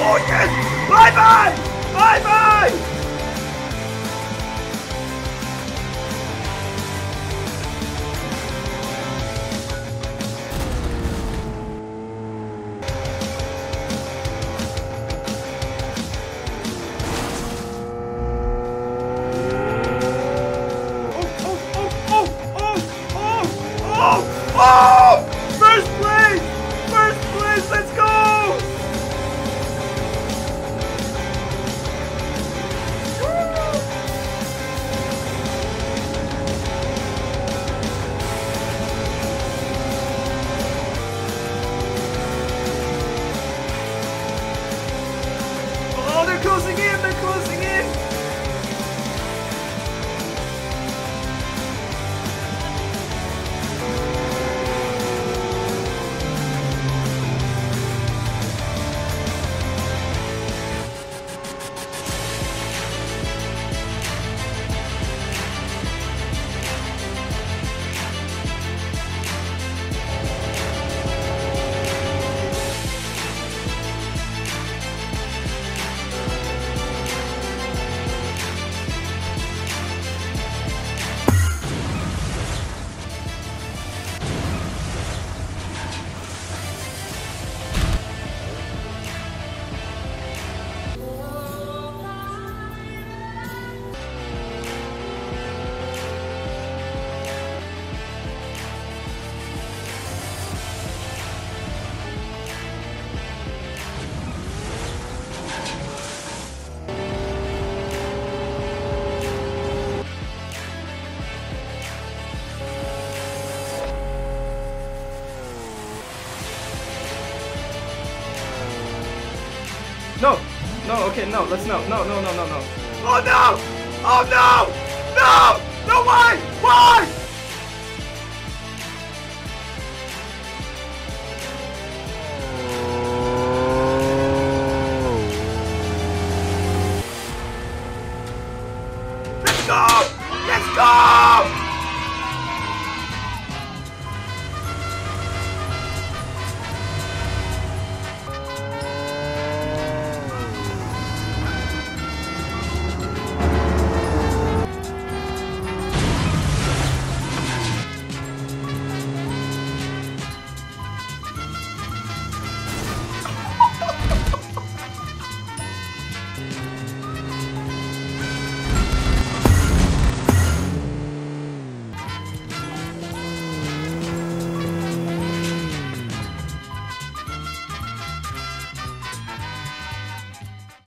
Oh, yes! Bye-bye! Bye-bye! Oh, Oh, they're closing in, they're closing in! No! No, okay, no, let's no. No, no, no, no, no. Oh no! Oh no!